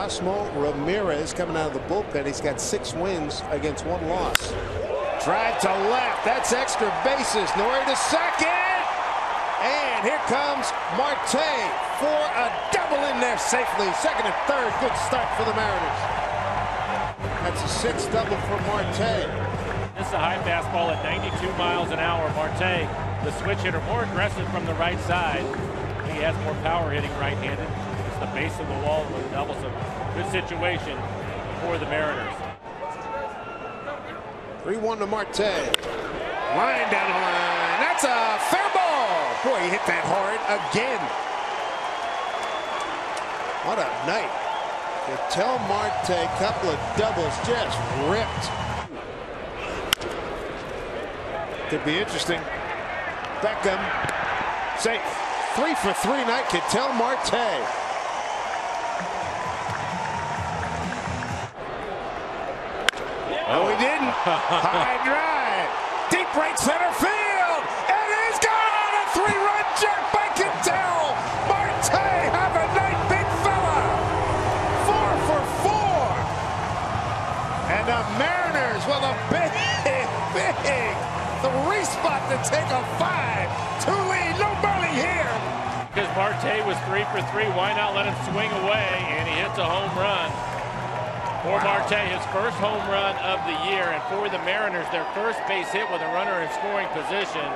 Erasmo Ramirez coming out of the bullpen. He's got six wins against one loss. Drive to left. That's extra bases. Nori to second. And here comes Marte for a double in there safely. Second and third. Good start for the Mariners. That's a six double for Marte. This is a high fastball at 92 miles an hour. Marte, the switch hitter, more aggressive from the right side. He has more power hitting right-handed. The base of the wall with a double. So good situation for the Mariners. 3-1 to Marte. Line down the line. That's a fair ball. Boy, he hit that hard again. What a night. Ketel Marte, couple of doubles, just ripped. Could be interesting. Beckham, safe. Three for three night, Ketel Marte. Oh, he didn't. High drive. Deep right center field. And he's gone. A three-run jerk by Ketel. Marte have a night, big fella. Four for four. And the Mariners with a big, big three spot to take a five. Two lead. No here. Because Marte was three for three, why not let him swing away? And he hits a home run. For Marte, his first home run of the year, and for the Mariners, their first base hit with a runner in scoring position.